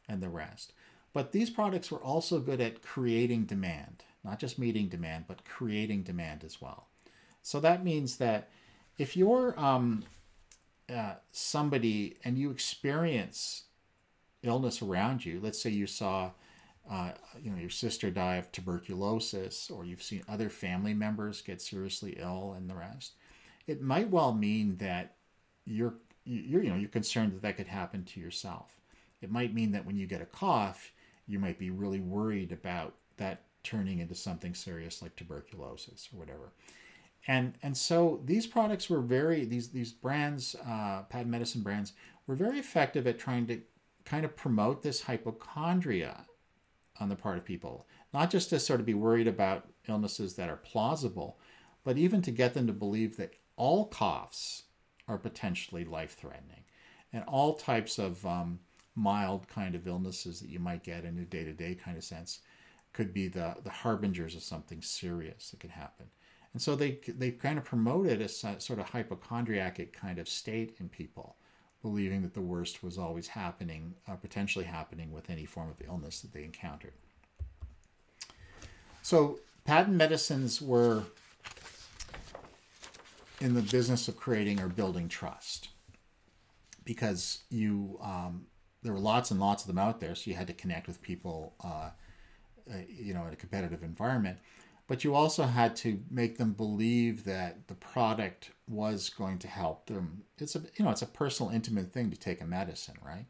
and the rest. But these products were also good at creating demand, not just meeting demand, but creating demand as well. So that means that if you're um, uh, somebody and you experience illness around you, let's say you saw, uh, you know, your sister die of tuberculosis, or you've seen other family members get seriously ill, and the rest, it might well mean that you're, you're, you know, you're concerned that that could happen to yourself. It might mean that when you get a cough, you might be really worried about that turning into something serious like tuberculosis or whatever. And and so these products were very these these brands uh, patent medicine brands were very effective at trying to kind of promote this hypochondria on the part of people not just to sort of be worried about illnesses that are plausible but even to get them to believe that all coughs are potentially life threatening and all types of um, mild kind of illnesses that you might get in a day-to-day kind of sense could be the, the harbingers of something serious that could happen and so they, they kind of promoted a sort of hypochondriac kind of state in people, believing that the worst was always happening, uh, potentially happening with any form of illness that they encountered. So patent medicines were in the business of creating or building trust because you um, there were lots and lots of them out there, so you had to connect with people, uh, uh, you know, in a competitive environment. But you also had to make them believe that the product was going to help them. It's a you know it's a personal, intimate thing to take a medicine, right?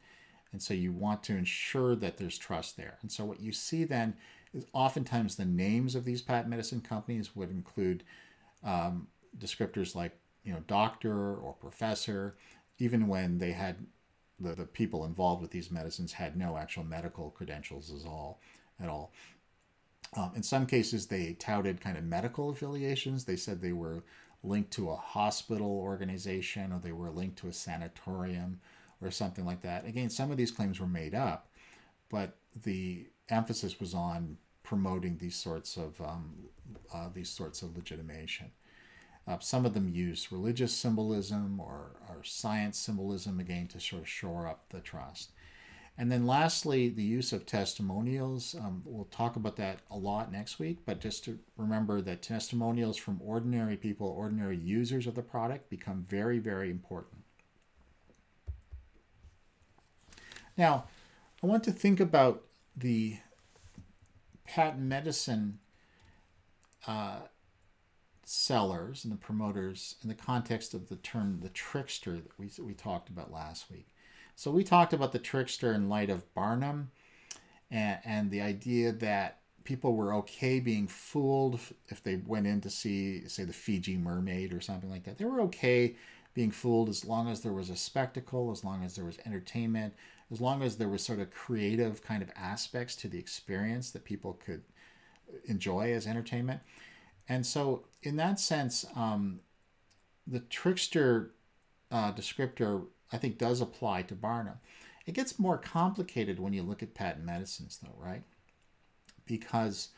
And so you want to ensure that there's trust there. And so what you see then is oftentimes the names of these patent medicine companies would include um, descriptors like you know doctor or professor, even when they had the, the people involved with these medicines had no actual medical credentials at all at all. Um, in some cases, they touted kind of medical affiliations. They said they were linked to a hospital organization or they were linked to a sanatorium or something like that. Again, some of these claims were made up, but the emphasis was on promoting these sorts of um, uh, these sorts of legitimation. Uh, some of them use religious symbolism or, or science symbolism again to sort of shore up the trust. And then lastly, the use of testimonials. Um, we'll talk about that a lot next week, but just to remember that testimonials from ordinary people, ordinary users of the product, become very, very important. Now, I want to think about the patent medicine uh, sellers and the promoters in the context of the term the trickster that we, we talked about last week. So we talked about the trickster in light of Barnum and, and the idea that people were okay being fooled if they went in to see, say, the Fiji mermaid or something like that. They were okay being fooled as long as there was a spectacle, as long as there was entertainment, as long as there was sort of creative kind of aspects to the experience that people could enjoy as entertainment. And so, in that sense, um, the trickster uh, descriptor, I think, does apply to Barnum. It gets more complicated when you look at patent medicines, though, right? Because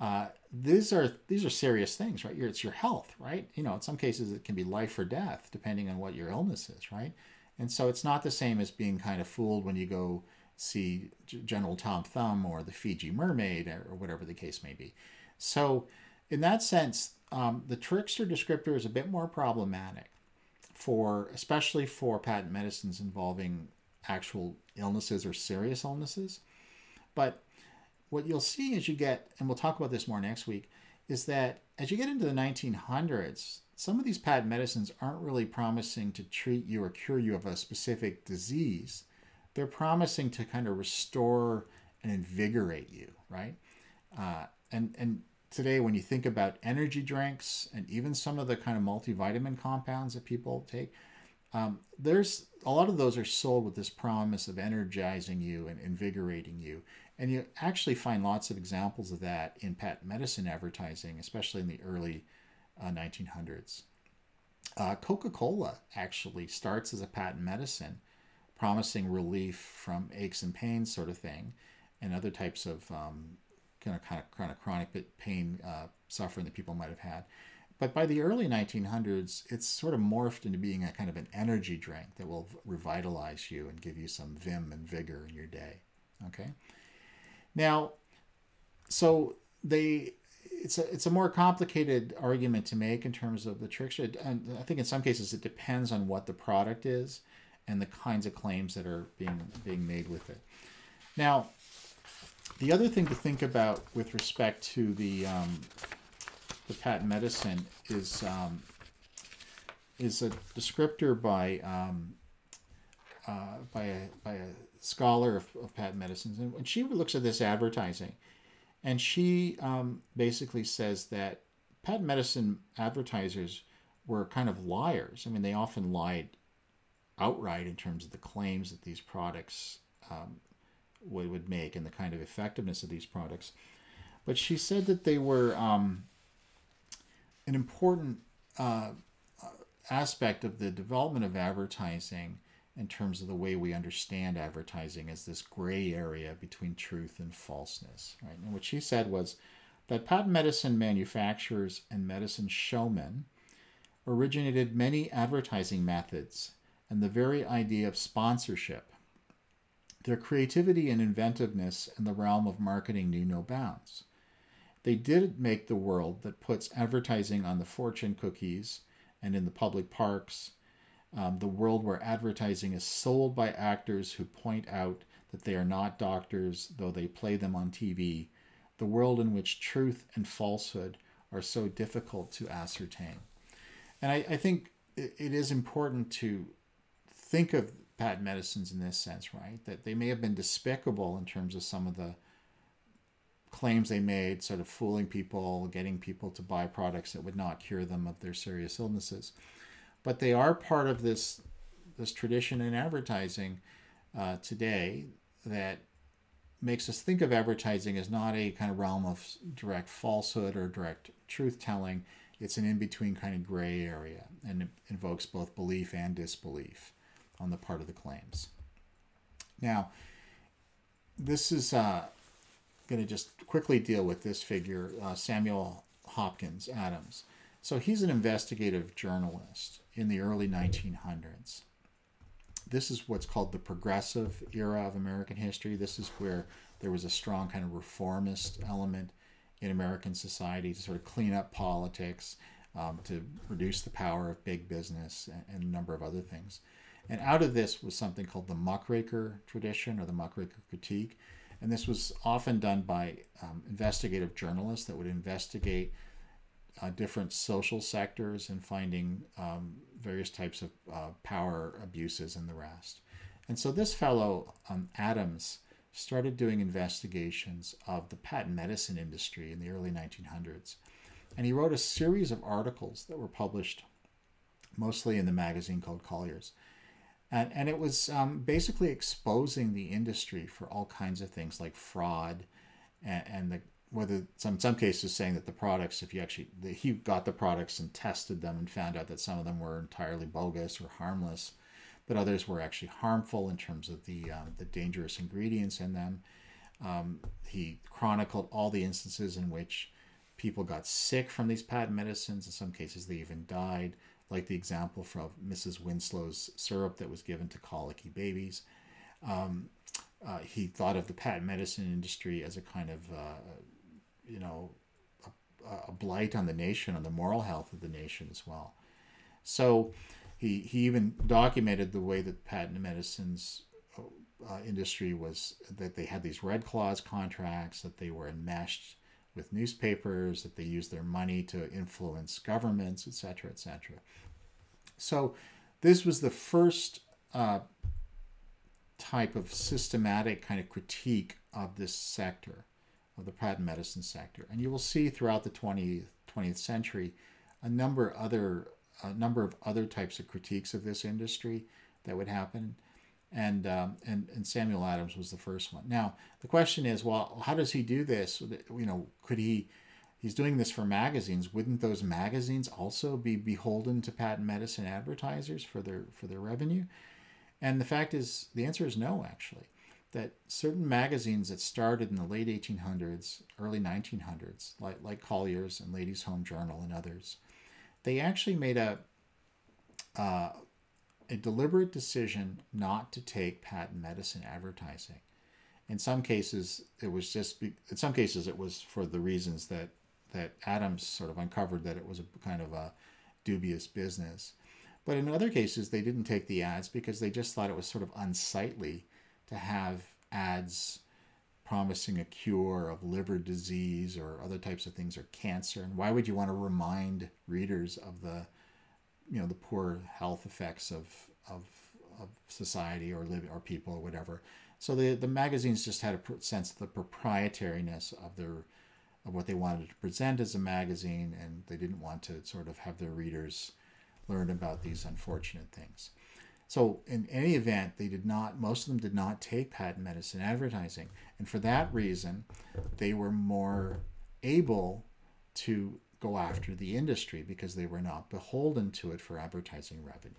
uh, these are these are serious things, right? It's your health, right? You know, in some cases it can be life or death, depending on what your illness is, right? And so it's not the same as being kind of fooled when you go see General Tom Thumb or the Fiji Mermaid or whatever the case may be. So in that sense, um, the trickster descriptor is a bit more problematic for, especially for patent medicines involving actual illnesses or serious illnesses. But what you'll see as you get, and we'll talk about this more next week, is that as you get into the 1900s, some of these patent medicines aren't really promising to treat you or cure you of a specific disease. They're promising to kind of restore and invigorate you, right? Uh, and and today, when you think about energy drinks and even some of the kind of multivitamin compounds that people take, um, there's a lot of those are sold with this promise of energizing you and invigorating you. And you actually find lots of examples of that in patent medicine advertising, especially in the early uh, 1900s. Uh, Coca Cola actually starts as a patent medicine, promising relief from aches and pains, sort of thing, and other types of um, kind of kind of kind of chronic pain uh, suffering that people might have had. But by the early 1900s, it's sort of morphed into being a kind of an energy drink that will revitalize you and give you some vim and vigor in your day. Okay. Now, so they it's a it's a more complicated argument to make in terms of the trickster. And I think in some cases it depends on what the product is and the kinds of claims that are being being made with it. Now, the other thing to think about with respect to the um, the patent medicine is um, is a descriptor by um, uh, by a by a scholar of, of patent medicines, and when she looks at this advertising, and she um, basically says that patent medicine advertisers were kind of liars. I mean, they often lied outright in terms of the claims that these products um, would, make and the kind of effectiveness of these products. But she said that they were um, an important uh, aspect of the development of advertising in terms of the way we understand advertising as this gray area between truth and falseness. Right? And what she said was that patent medicine manufacturers and medicine showmen originated many advertising methods and the very idea of sponsorship. Their creativity and inventiveness in the realm of marketing knew no bounds. They did make the world that puts advertising on the fortune cookies and in the public parks um, the world where advertising is sold by actors who point out that they are not doctors, though they play them on TV, the world in which truth and falsehood are so difficult to ascertain. And I, I think it, it is important to think of patent medicines in this sense, right? That they may have been despicable in terms of some of the claims they made, sort of fooling people, getting people to buy products that would not cure them of their serious illnesses. But they are part of this this tradition in advertising uh, today that makes us think of advertising as not a kind of realm of direct falsehood or direct truth telling. It's an in between kind of gray area and invokes both belief and disbelief on the part of the claims. Now, this is uh, going to just quickly deal with this figure, uh, Samuel Hopkins Adams. So he's an investigative journalist in the early 1900s. This is what's called the progressive era of American history. This is where there was a strong kind of reformist element in American society to sort of clean up politics, um, to reduce the power of big business, and, and, a number of other things. And out of this was something called the muckraker tradition or the muckraker critique. And this was often done by um, investigative journalists that would investigate uh, different social sectors and finding um, various types of uh, power abuses and the rest. And so this fellow, um, Adams, started doing investigations of the patent medicine industry in the early 1900s. And he wrote a series of articles that were published mostly in the magazine called Collier's. And, and it was um, basically exposing the industry for all kinds of things like fraud and, and the whether some some cases saying that the products, if you actually the, he got the products and tested them and found out that some of them were entirely bogus or harmless, but others were actually harmful in terms of the um, the dangerous ingredients in them. Um, he chronicled all the instances in which people got sick from these patent medicines. In some cases, they even died, like the example from Mrs. Winslow's syrup that was given to colicky babies. Um, uh, he thought of the patent medicine industry as a kind of uh, you know, a, a, blight on the nation, on the moral health of the nation as well. So he, he even documented the way that patent medicines uh, industry was that they had these red clause contracts, that they were enmeshed with newspapers, that they use their money to influence governments, etc., etc. So this was the first uh, type of systematic kind of critique of this sector of the patent medicine sector. And you will see throughout the 20th, 20th century a number other a number of other types of critiques of this industry that would happen. And, um, and and Samuel Adams was the first one. Now the question is, well, how does he do this? You know, could he? He's doing this for magazines. Wouldn't those magazines also be beholden to patent medicine advertisers for their for their revenue? And the fact is, the answer is no. Actually, that certain magazines that started in the late 1800s, early 1900s, like, like Collier's and Ladies' Home Journal and others, they actually made a, uh, a deliberate decision not to take patent medicine advertising. In some cases, it was just, be, in some cases, it was for the reasons that, that Adams sort of uncovered that it was a kind of a dubious business. But in other cases, they didn't take the ads because they just thought it was sort of unsightly to have ads promising a cure of liver disease or other types of things or cancer and why would you want to remind readers of the you know the poor health effects of of, of society or live or people or whatever so the the magazines just had a sense of the proprietariness of their of what they wanted to present as a magazine and they didn't want to sort of have their readers learn about these unfortunate things so, in any event, they did not, most of them did not take patent medicine advertising. And for that reason, they were more able to go after the industry because they were not beholden to it for advertising revenue.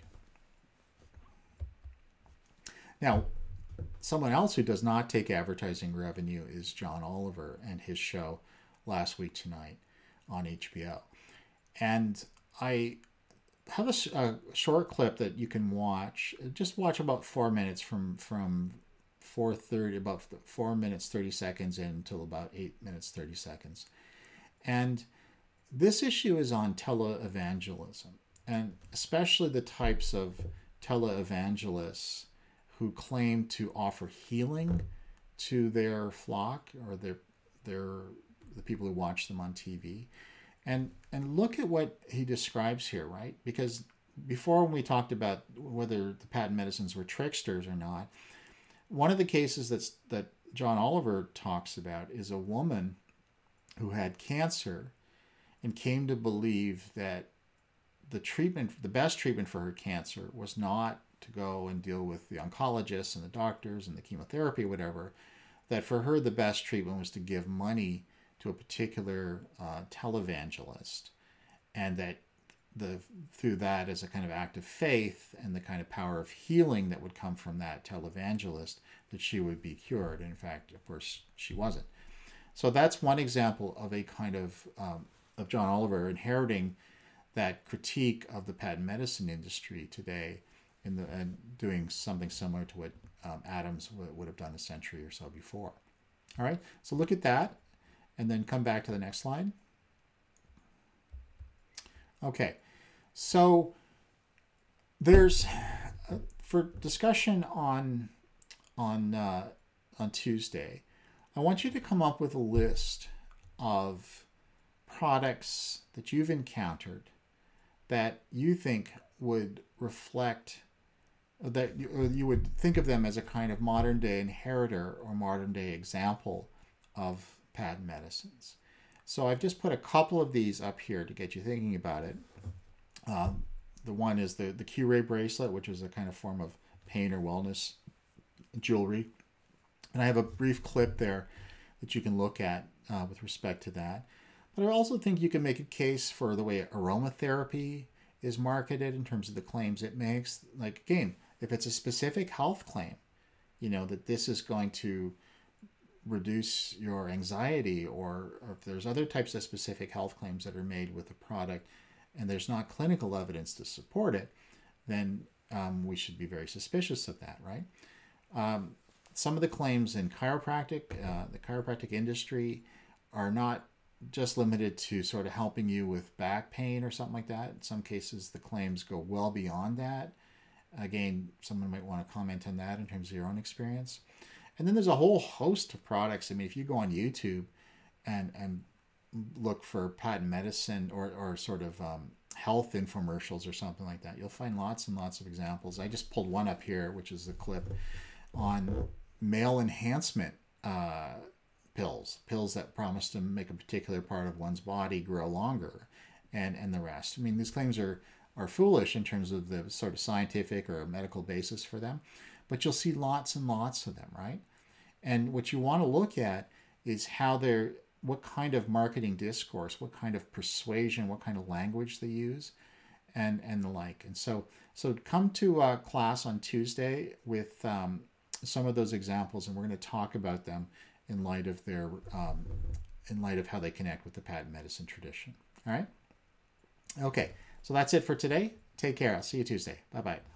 Now, someone else who does not take advertising revenue is John Oliver and his show Last Week Tonight on HBO. And I have a, a, short clip that you can watch. Just watch about four minutes from from four thirty, about four minutes thirty seconds until about eight minutes thirty seconds, and this issue is on televangelism and especially the types of televangelists who claim to offer healing to their flock or their their the people who watch them on TV. And and look at what he describes here, right? Because before when we talked about whether the patent medicines were tricksters or not, one of the cases that's that John Oliver talks about is a woman who had cancer and came to believe that the treatment, the best treatment for her cancer was not to go and deal with the oncologists and the doctors and the chemotherapy, whatever. That for her, the best treatment was to give money to a particular uh, televangelist, and that the through that as a kind of act of faith and the kind of power of healing that would come from that televangelist, that she would be cured. In fact, of course, she wasn't. So that's one example of a kind of um, of John Oliver inheriting that critique of the patent medicine industry today, in the and doing something similar to what um, Adams would have done a century or so before. All right, so look at that, and then come back to the next slide. Okay, so there's uh, for discussion on on uh, on Tuesday. I want you to come up with a list of products that you've encountered that you think would reflect that you, you would think of them as a kind of modern day inheritor or modern day example of patent medicines. So I've just put a couple of these up here to get you thinking about it. Um, the one is the, the Q-ray bracelet, which is a kind of form of pain or wellness jewelry. And I have a brief clip there that you can look at uh, with respect to that. But I also think you can make a case for the way aromatherapy is marketed in terms of the claims it makes. Like, again, if it's a specific health claim, you know, that this is going to reduce your anxiety, or, or if there's other types of specific health claims that are made with the product and there's not clinical evidence to support it, then um, we should be very suspicious of that, right? Um, some of the claims in chiropractic, uh, the chiropractic industry, are not just limited to sort of helping you with back pain or something like that. In some cases, the claims go well beyond that. Again, someone might want to comment on that in terms of your own experience. And then there's a whole host of products. I mean, if you go on YouTube and and look for patent medicine or, or sort of um, health infomercials or something like that, you'll find lots and lots of examples. I just pulled one up here, which is the clip on male enhancement uh, pills, pills that promise to make a particular part of one's body grow longer, and and the rest. I mean, these claims are are foolish in terms of the sort of scientific or medical basis for them, but you'll see lots and lots of them, right? And what you want to look at is how they're what kind of marketing discourse, what kind of persuasion, what kind of language they use, and and the like. And so so come to a class on Tuesday with um, some of those examples, and we're going to talk about them in light of their um, in light of how they connect with the patent medicine tradition. All right. Okay, so that's it for today. Take care. I'll see you Tuesday. Bye bye.